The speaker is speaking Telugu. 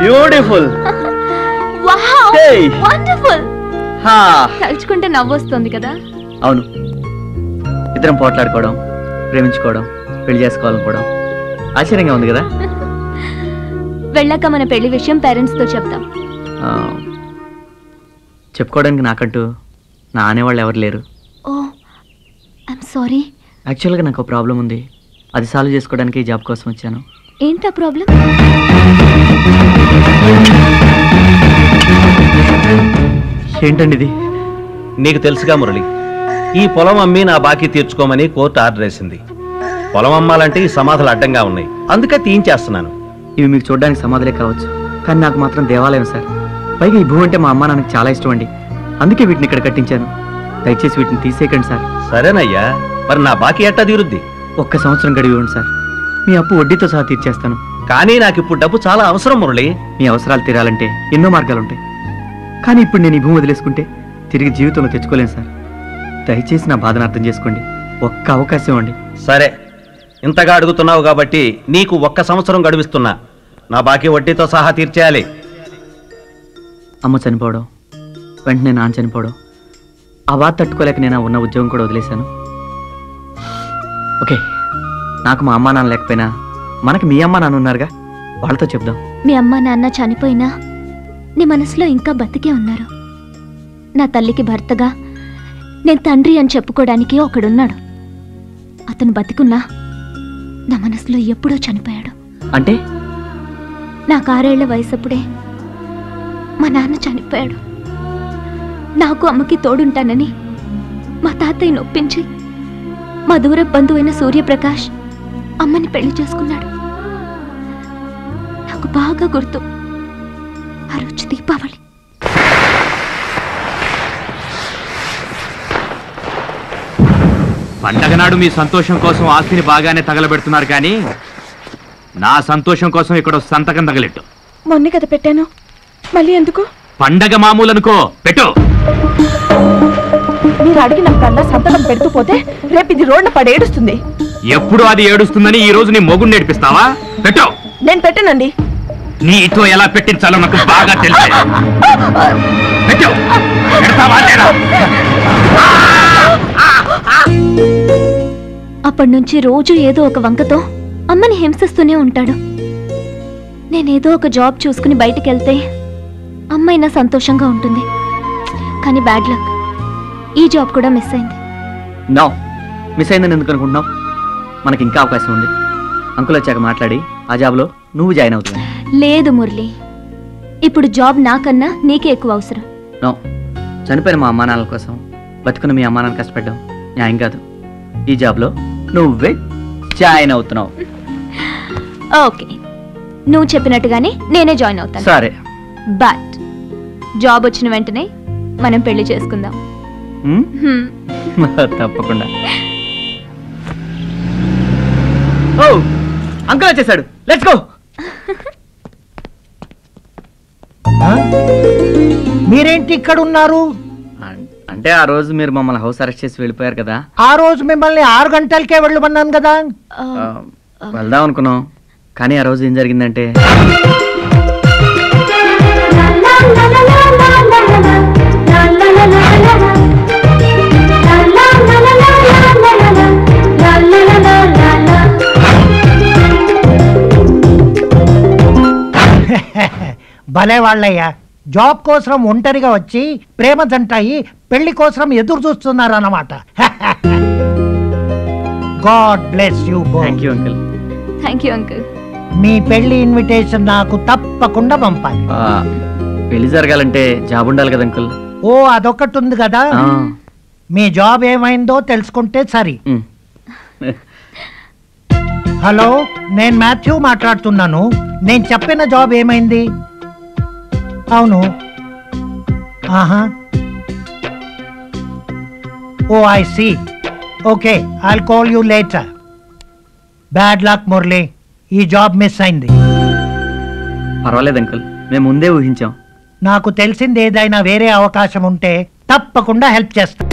Beautiful wow Hey. వండర్ఫుల్ హా తలుచుకుంటే నవ్వొస్తుంది కదా? అవును. ఇద్దరం పోట్లాడుకోవడం ప్రేమించుకోవడం పెళ్ళి చేసుకోవాలనుకోవడం ఆశ్చర్యంగా ఉంది కదా? వెళ్ళాక మన పెళ్ళి విషయం పేరెంట్స్తో చెప్తాం. ఆ, చెప్పుకోవడానికి నాకంటూ నా అనేవాళ్ళు ఎవరు లేరు. ఓ ఐఎమ్ సారీ యాక్చువల్గా నాకు ప్రాబ్లం ఉంది. అది సాల్వ్ చేసుకోవడానికి ఈ జాబ్ కోసం వచ్చాను. ఏంటా ప్రాబ్లం? ఏంటండి ఇది? నీకు తెలుసుగా మురళి ఈ పొలం అమ్మి నా బాకీ తీర్చుకోమని కోర్టు ఆర్డర్ వేసింది. పొలం అమ్మాలంటే ఈ సమాధులు అడ్డంగా ఉన్నాయి. అందుకే తీయించేస్తున్నాను. ఇవి మీకు చూడడానికి సమాధులే కావచ్చు కానీ నాకు మాత్రం దేవాలయం సార్. పైగా ఈ భూమి అంటే మా అమ్మ నాన్నకి చాలా ఇష్టం అండి. అందుకే వీటిని ఇక్కడ కట్టించాను. దయచేసి వీటిని తీసేయకండి సార్. సరేనయ్యా మరి నా బాకీ ఎట్టా తీరుద్ది? ఒక్క సంవత్సరం గడివి ఇవ్వండి సార్. మీ అప్పు వడ్డీతో సహా తీర్చేస్తాను. కానీ నాకు ఇప్పుడు డబ్బు చాలా అవసరం మురళి. మీ అవసరాలు తీరాలంటే ఎన్నో మార్గాలు ఉంటాయి కానీ ఇప్పుడు నేను ఈ భూమి వదిలేసుకుంటే తిరిగి జీవితంలో తెచ్చుకోలేను సార్. దయచేసి నా బాధను అర్థం చేసుకోండి. ఒక్క అవకాశం ఇవ్వండి. సరే. ఇంతగా అడుగుతున్నావు కాబట్టి నీకు ఒక్క సంవత్సరం గడువిస్తున్నా. నా బాకీ వడ్డీతో సహా తీర్చేయాలి. అమ్మ చనిపోవడం వెంటనే నాన్న చనిపోవడం ఆ బాధ తట్టుకోలేక నేను ఉన్న ఉద్యోగం కూడా వదిలేశాను. ఓకే. నాకు మా అమ్మా నాన్న లేకపోయినా మనకి మీ అమ్మ నాన్న ఉన్నారుగా వాళ్ళతో చెప్దాం. మీ అమ్మ నాన్న చనిపోయినా నీ మనసులో ఇంకా బతికే ఉన్నారు. నా తల్లికి భర్తగా నేను తండ్రి అని చెప్పుకోవడానికి ఒకడున్నాడు. అతను బతికున్నా నా మనసులో ఎప్పుడో చనిపోయాడు. అంటే? నాకు ఆరేళ్ళ వయసప్పుడే మా నాన్న చనిపోయాడు. నాకు అమ్మకి తోడుంటానని మా తాతయ్య నొప్పించి మా దూర బంధువైన సూర్యప్రకాష్ అమ్మని పెళ్ళి చేసుకున్నాడు. నాకు బాగా గుర్తు. ఆ రోజు దీపావళి. పండగ నాడు మీ సంతోషం కోసం ఆస్తిని బాగానే తగలబెడుతున్నారు కానీ నా సంతోషం కోసం ఇక్కడ సంతకం తగలెట్టు. మొన్నే కదా పెట్టాను. మళ్ళీ ఎందుకు? పండగ మామూలు అనుకో పెట్టు. మీరు అడిగిన కన్నా సంతకం పెడుతూ పోతే రేపు ఇది రోడ్న పడేడుస్తుంది ఎప్పుడు అది ఏడుస్తుందని ఈ రోజు నీ మొగుడు నేర్పిస్తావా? పెట్టు. నేను పెట్టానండి. నీతో ఎలా పెట్టించాలో నాకు బాగా తెలుసు. పెట్టు. పెడతావా లేదా? అప్పటి నుంచి రోజు ఏదో ఒక వంకతో అమ్మని హింసిస్తూనే ఉంటాడు. నేనేదో ఒక జాబ్ చూసుకుని బయటికి వెళ్తే అమ్మైనా సంతోషంగా ఉంటుంది. కానీ బ్యాడ్ లక్. ఈ జాబ్ కూడా మిస్ అయింది. నో మిస్ అయిందని ఎందుకు అనుకుంటున్నావు? మనకి ఇంకా అవకాశం ఉంది. అంకుల్ వచ్చాక మాట్లాడి ఆ జాబ్లో నువ్వు జాయిన్ అవుతుంది లేదు మురళి. ఇప్పుడు జాబ్ నాకన్నా నీకే ఎక్కువ అవసరం. నో చనిపోయిన మా అమ్మా నాన్నల కోసం బతుకున్న మీ అమ్మా నాన్న కష్టపడ్డాం న్యాయం కాదు. ఈ జాబ్లో నువ్వే జాయిన్ అవుతున్నావు. ఓకే. నువ్వు చెప్పినట్టుగానే నేనే జాయిన్ అవుతాను. సరే. బట్ జాబ్ వచ్చిన వెంటనే మనం పెళ్ళి చేసుకుందాం. తప్పకుండా. ఓ అంకుల్ వచ్చేసాడు. లెట్స్ గో మీరేంటి ఇక్కడ ఉన్నారు అంటే ఆ రోజు మీరు మమ్మల్ని హౌస్ అరెస్ట్ చేసి వెళ్ళిపోయారు కదా? ఆ రోజు మిమ్మల్ని ఆరు గంటలకే వెళ్ళమన్నాను కదా? వెళ్దాం అనుకున్నాం. కానీ ఆ రోజు ఏం జరిగిందంటే? భలే వాళ్ళయ్యా జాబ్ కోసం ఒంటరిగా వచ్చి ప్రేమ జంటాయి పెళ్ళి కోసం ఎదురు చూస్తున్నారు అన్నమాట god bless you thank you uncle thank you uncle మీ పెళ్ళి ఇన్విటేషన్ నాకు తప్పకుండా పంపాలి. పెళ్ళి జరగాలంటే జాబ్ ఉండాలి కదా అంకుల్ ఓ అదొకటి ఉంది కదా మీ జాబ్ ఏమైందో తెలుసుకుంటే సరి. హలో నేను మాథ్యూ మాట్లాడుతున్నాను. నేను చెప్పిన జాబ్ ఏమైంది? అవును. ఆహా. ఓ I see. Okay I'll call you later bad luck Murali. ఈ జాబ్ మిస్ అయింది. పర్వాలేదు అంకుల్. మేము ముందే ఊహించాం. నాకు తెలిసింది ఏదైనా వేరే అవకాశం ఉంటే తప్పకుండా హెల్ప్ చేస్తా.